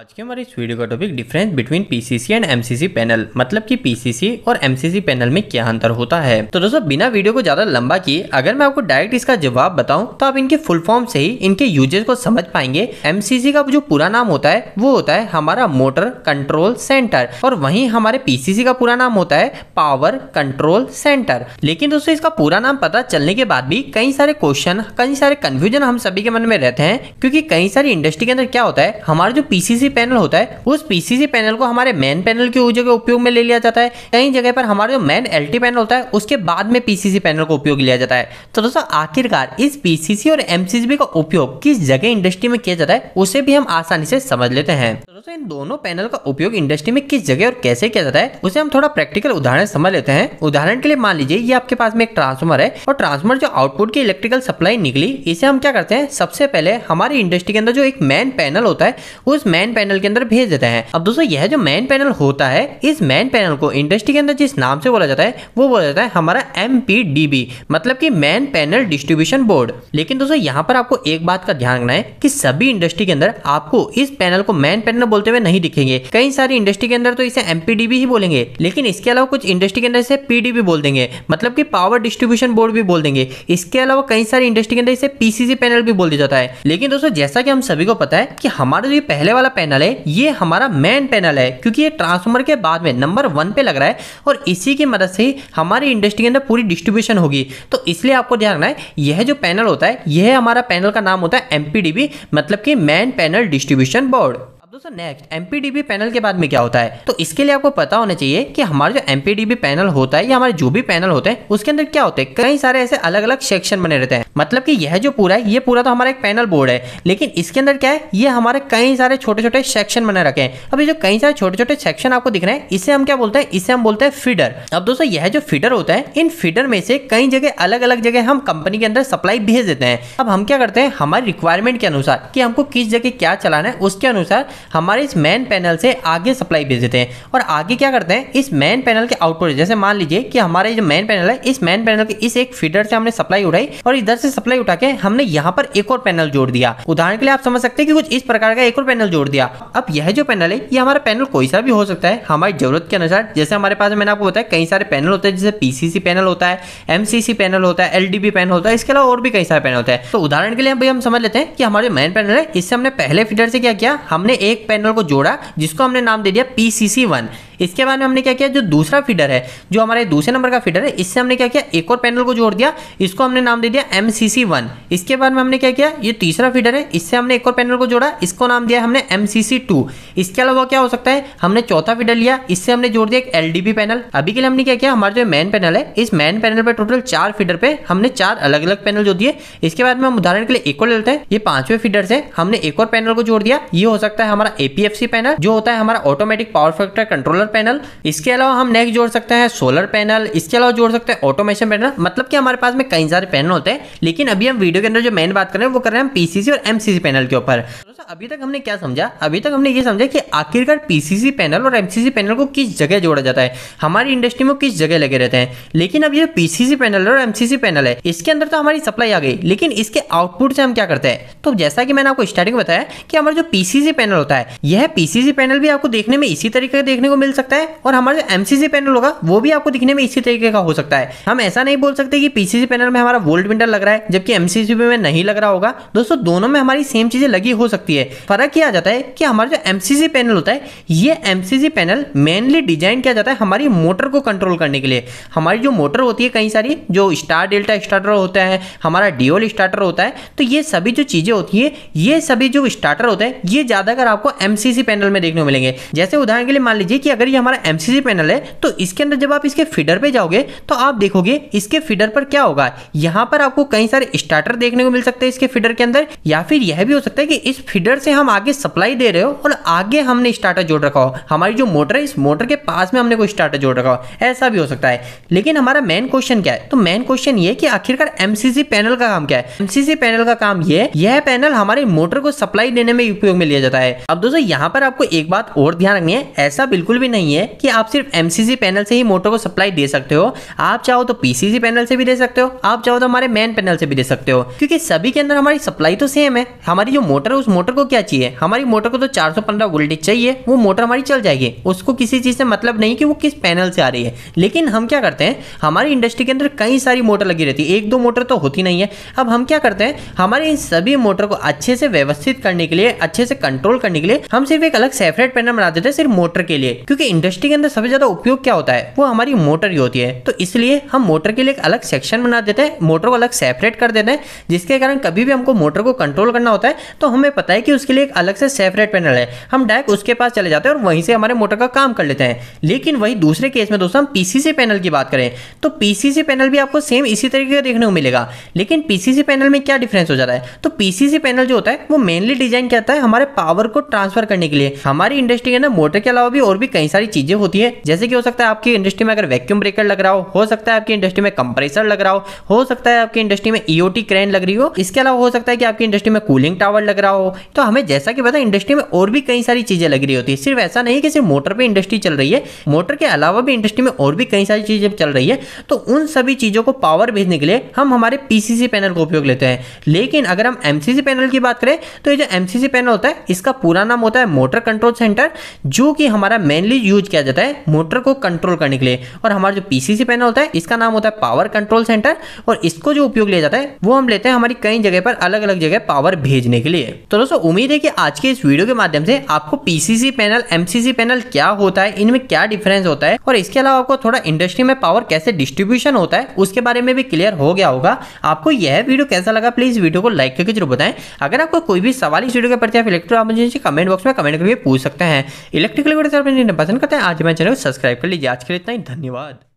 आज के हमारे इस वीडियो का topic difference between PCC and MCC panel मतलब कि पीसीसी और एमसीसी पैनल में क्या अंतर होता है? तो दोस्तों, बिना वीडियो को ज़्यादा लंबा किए, अगर मैं आपको डायरेक्ट इसका जवाब बताऊँ तो आप इनके फुल फॉर्म से ही इनके यूजेस को समझ पाएँगे। एमसीसी का जो पूरा नाम होता है, वो होता है हमारा मोटर कंट्रोल सेंटर और वही हमारे पीसीसी का पूरा नाम होता है पावर कंट्रोल सेंटर लेकिन दोस्तों, इसका पूरा नाम पता चलने के बाद भी कई सारे क्वेश्चन कई सारे कंफ्यूजन हम सभी के मन में रहते हैं, क्योंकि कई सारी इंडस्ट्री के अंदर क्या होता है, हमारा जो पीसीसी पैनल होता है, उस पीसीसी पैनल को हमारे मेन पैनल की जगह उपयोग में ले लिया जाता है। कई जगह पर हमारा जो मेन एल पैनल होता है, उसके बाद में पीसीसी पैनल को उपयोग लिया जाता है। तो दोस्तों, आखिरकार इस पीसीसी और एमसीसी का उपयोग किस जगह इंडस्ट्री में किया जाता है, उसे भी हम आसानी से समझ लेते हैं। तो दोस्तों, इन दोनों पैनल का उपयोग इंडस्ट्री में किस जगह और कैसे किया जाता है, उसे हम थोड़ा प्रैक्टिकल उदाहरण समझ लेते हैं। उदाहरण के लिए मान लीजिए, ये आपके पास में एक ट्रांसफॉर्मर है और ट्रांसफॉर्मर जो आउटपुट की इलेक्ट्रिकल सप्लाई निकली, इसे हम क्या करते हैं, सबसे पहले हमारी इंडस्ट्री के अंदर जो एक मेन पैनल होता है, उस मेन पैनल के अंदर भेज देते हैं। अब दोस्तों, यह जो मेन पैनल होता है, इस मेन पैनल को इंडस्ट्री के अंदर जिस नाम से बोला जाता है, वो बोला जाता है हमारा एम मतलब कि मैन पैनल डिस्ट्रीब्यूशन बोर्ड लेकिन दोस्तों, यहाँ पर आपको एक बात का ध्यान रखना है कि सभी इंडस्ट्री के अंदर आपको इस पैनल को मैन पैनल बोलते हुए नहीं दिखेंगे। कई सारी इंडस्ट्री के अंदर तो इसे एमपीडीबी ही बोलेंगे, लेकिन इसके अलावा कुछ इंडस्ट्री के अंदर इसे पीडीबी बोल देंगे मतलब कि पावर डिस्ट्रीब्यूशन बोर्ड भी बोल देंगे। इसके अलावा कई सारी इंडस्ट्री के अंदर इसे पीसीसी पैनल भी बोल दिया जाता है। लेकिन दोस्तों, जैसा कि हम सभी को पता है कि हमारा जो पहले वाला पैनल है, ये हमारा मेन पैनल है, क्योंकि ये ट्रांसफॉर्मर के बाद में नंबर वन पे लग रहा है और इसी की मदद से हमारी इंडस्ट्री के अंदर पूरी डिस्ट्रीब्यूशन होगी। तो इसलिए आपको ध्यान रखना है, यह जो पैनल होता है, यह हमारा पैनल का नाम होता है एमपीडीबी मतलब कि मैन पैनल डिस्ट्रीब्यूशन बोर्ड दोस्तों नेक्स्ट एमपीडीबी पैनल के बाद में क्या होता है? तो इसके लिए आपको पता होना चाहिए कि हमारा जो एमपीडीबी पैनल होता है या हमारे जो भी पैनल होते हैं, उसके अंदर क्या होते हैं? कई सारे ऐसे अलग अलग सेक्शन बने रहते हैं। मतलब कि यह जो पूरा है, ये पूरा तो हमारा एक पैनल बोर्ड है। लेकिन इसके अंदर क्या है? ये हमारे कई सारे छोटे छोटे सेक्शन बने रखे हैं। अब ये जो कई सारे छोटे छोटे सेक्शन आपको दिख रहे हैं, इसे हम क्या बोलते हैं? इसे हम बोलते हैं फीडर अब दोस्तों, यह जो फीडर होता है, इन फीडर में से कई जगह अलग अलग जगह हम कंपनी के अंदर सप्लाई भेज देते हैं। अब हम क्या करते हैं? हमारी रिक्वायरमेंट के अनुसार कि हमको किस जगह क्या चलाना है, उसके अनुसार हमारे इस मैन पैनल से आगे सप्लाई भेज देते हैं। और आगे क्या करते हैं? इस मैन पैनल के आउटपुट जैसे मान लीजिए कि हमारे जो मैन पैनल है, इस मैन पैनल के इस एक फीडर से हमने सप्लाई उठाई और इधर से सप्लाई उठा के हमने यहाँ पर एक और पैनल जोड़ दिया। उदाहरण के लिए आप समझ सकते हैं कि कुछ इस प्रकार का एक और पैनल जोड़ दिया। अब यह जो पैनल है, ये हमारा पैनल कोई सा भी हो सकता है। हमारी ज़रूरत के अनुसार, जैसे हमारे पास मैंने आपको बताया, कई सारे पैनल होते हैं, जैसे पीसीसी पैनल होता है एमसीसी पैनल होता है एलडीबी पैनल होता है, इसके अलावा और भी कई सारे पैनल होते हैं। तो उदाहरण के लिए भाई हम समझ लेते हैं कि हमारे मैन पैनल है, इससे हमने पहले फीडर से क्या किया? हमने एक पैनल को जोड़ा जिसको हमने नाम दे दिया पीसीसी वन इसके बाद में हमने क्या किया, जो दूसरा फीडर है, जो हमारे दूसरे नंबर का फीडर है, इससे हमने क्या किया, एक और पैनल को जोड़ दिया, इसको हमने नाम दे दिया एम इसके बाद में हमने क्या किया, ये तीसरा फीडर है, इससे हमने एक और पैनल को जोड़ा, इसको नाम दिया हमने एम इसके अलावा क्या हो सकता है, हमने चौथा फीडर लिया, इससे हमने जोड़ दिया एक एल पैनल अभी के लिए हमने क्या किया, हमारा जो मैन पैनल है, इस मैन पैनल पर टोटल चार फीडर पे हमने चार अलग अलग पैनल जो दिए। इसके बाद में हम उदाहरण के लिए एक और लेते हैं, ये पाँचवें फीडर से हमने एक और पैनल को जोड़ दिया। ये हो सकता है हमारा एपीएफसी पैनल जो होता है हमारा automatic power factor controller panel इसके अलावा हम नेक्स्ट जोड़ सकते हैं सोलर पैनल इसके अलावा जोड़ सकते हैं ऑटोमेशन पैनल मतलब कि हमारे पास में कई सारे पैनल होते हैं, लेकिन अभी हम वीडियो के अंदर जो मेन बात कर रहे हैं, वो कर रहे हैं हम पीसीसी और एमसीसी पैनल के ऊपर। अभी तक हमने क्या समझा? अभी तक हमने ये समझा कि आखिरकार पीसीसी पैनल और एमसीसी पैनल को किस जगह जोड़ा जाता है? हमारी इंडस्ट्री में किस जगह लगे रहते हैं? लेकिन अब ये पीसीसी पैनल और एमसीसी पैनल है। इसके अंदर तो हमारी सप्लाई आ गई, लेकिन इसके आउटपुट से हम क्या करते हैं? तो जैसा कि मैंने आपको स्टार्टिंग में बताया कि हमारा जो पीसीसी पैनल होता है, यह पीसीसी पैनल भी आपको देखने में इसी तरीके का देखने को मिल सकता है और हमारा जो एमसीसी पैनल होगा, वो भी आपको दिखने में इसी तरीके का हो सकता है। हम ऐसा नहीं बोल सकते कि पीसीसी पैनल में हमारा वोल्ट मीटर लग रहा है, जबकि एमसीसी में नहीं लग रहा होगा। दोस्तों, दोनों में हमारी सेम चीज़ें लगी हो सकती है। फ़र्क किया जाता है कि हमारा जो एमसीसी पैनल होता है, ये एमसीसी पैनल मेनली डिज़ाइन किया जाता है हमारी मोटर को कंट्रोल करने के लिए। हमारी जो मोटर होती है कई सारी, जो स्टार डेल्टा स्टार्टर होता है, हमारा डिओल स्टार्टर होता है तो ये सभी जो चीज़ें होती है, ये सभी जो स्टार्टर होते हैं, ये ज़्यादातर आपको एमसीसी पैनल में देखने को मिलेंगे। जैसे उदाहरण के लिए मान लीजिए कि अगर ये हमारा एमसीसी पैनल है तो इसके अंदर जब आप इसके फीडर पे जाओगे तो आप देखोगे इसके फीडर पर क्या होगा? यहाँ पर आपको कई सारे स्टार्टर देखने को मिल सकते हैं इसके फीडर के अंदर, या फिर यह भी हो सकता है कि इस से हम आगे सप्लाई दे रहे हो और आगे हमने स्टार्टर जोड़ रखा हो। हमारी जो मोटर है, इस मोटर के पास में हमने कोई स्टार्टर जोड़ रखा हो। ऐसा भी हो सकता है। लेकिन हमारा मेन क्वेश्चन क्या है? तो मेन क्वेश्चन ये कि आखिरकार एमसीसी पैनल का काम क्या है? एमसीसी पैनल का काम ये यह पैनल हमारी मोटर को सप्लाई देने में उपयोग में लिया जाता है। अब दोस्तों, यहाँ पर आपको एक बात और ध्यान रखनी है। ऐसा बिल्कुल भी नहीं है कि आप सिर्फ़ एमसीसी पैनल से ही मोटर को सप्लाई दे सकते हो। आप चाहो तो पीसीसी पैनल से भी दे सकते हो। आप चाहो तो हमारे मेन पैनल से भी दे सकते हो। क्योंकि सभी के अंदर हमारी सप्लाई तो सेम है। हमारी जो मोटर है, उस मोटर को क्या चाहिए? हमारी मोटर को तो 415 वोल्टेज चाहिए, वो मोटर हमारी चल जाएगी। उसको किसी चीज़ से मतलब नहीं कि वो किस पैनल से आ रही है। लेकिन हम क्या करते हैं, हमारी इंडस्ट्री के अंदर कई सारी मोटर लगी रहती है। एक दो मोटर तो होती नहीं है। अब हम क्या करते हैं, हमारे इन सभी मोटर को अच्छे से व्यवस्थित करने के लिए, अच्छे से कंट्रोल करने के लिए, हम सिर्फ़ एक अलग सेपरेट पैनल बना देते हैं, सिर्फ़ मोटर के लिए। क्योंकि इंडस्ट्री के अंदर सबसे ज़्यादा उपयोग क्या होता है, वो हमारी मोटर ही होती है। तो इसलिए हम मोटर के लिए एक अलग सेक्शन बना देते हैं मोटर को अलग सेपरेट कर देते हैं, जिसके कारण कभी भी हमको मोटर को कंट्रोल करना होता है तो हमें पता है कि उसके लिए एक अलग से सेपरेट पैनल है। हम डायरेक्ट उसके पास चले जाते हैं और वहीं से हमारे मोटर का काम कर लेते हैं। लेकिन वही दूसरे केस में दोस्तों हम पीसीसी पैनल की बात करें तो पीसीसी पैनल भी आपको सेम इसी तरीके का देखने को मिलेगा। लेकिन पीसीसी पैनल में क्या डिफरेंस हो जाता है? तो पीसीसी पैनल जो होता है, वो मेनली डिज़ाइन करता है हमारे पावर को ट्रांसफ़र करने के लिए। हमारी इंडस्ट्री के अंदर मोटर के अलावा भी और भी कई सारी चीज़ें होती है। जैसे कि हो सकता है आपकी इंडस्ट्री में अगर वैक्यूम ब्रेकर लग रहा हो हो सकता है आपकी इंडस्ट्री में कंप्रेसर लग रहा हो हो सकता है आपकी इंडस्ट्री में ईओटी क्रेन लग रही हो। इसके अलावा हो सकता है कि आपकी इंडस्ट्री में कूलिंग टावर लग रहा हो तो हमें जैसा कि पता इंडस्ट्री में और भी कई सारी चीज़ें लग रही होती है। सिर्फ़ ऐसा नहीं कि सिर्फ़ मोटर पर इंडस्ट्री चल रही है, मोटर के अलावा भी इंडस्ट्री में और भी कई सारी चीज़ें चल रही है तो उन सभी चीज़ों को पावर भेजने के लिए हम हमारे पीसीसी पैनल का उपयोग लेते हैं। लेकिन अगर हम एमसीसी पैनल की बात करें तो ये जो एमसीसी पैनल होता है, इसका पूरा नाम होता है मोटर कंट्रोल सेंटर जो कि हमारा मेनली यूज़ किया जाता है मोटर को कंट्रोल करने के लिए। और हमारा जो पीसीसी पैनल होता है, इसका नाम होता है पावर कंट्रोल सेंटर और इसको जो उपयोग लिया जाता है, वो हम लेते हैं हमारी कई जगह पर अलग अलग जगह पावर भेजने के लिए। तो दोस्तों उम्मीद है कि आज के इस वीडियो के माध्यम से आपको पीसीसी पैनल एमसीसी पैनल क्या होता है, इनमें क्या डिफरेंस होता है और इसके अलावा आपको थोड़ा इंडस्ट्री में पावर कैसे डिस्ट्रीब्यूशन होता है, उसके बारे में भी क्लियर हो गया होगा। आपको यह वीडियो कैसा लगा प्लीज़ वीडियो को लाइक करके ज़रूर बताएँ। अगर आपको कोई भी सवाल इस वीडियो के प्रति आप इलेक्ट्रो आप मुझे कमेंट बॉक्स में कमेंट करके पूछ सकते हैं। इलेक्ट्रिकल पसंद करते हैं, आज मैं चैनल को सब्सक्राइब कर लीजिए। आज के लिए इतना ही, धन्यवाद।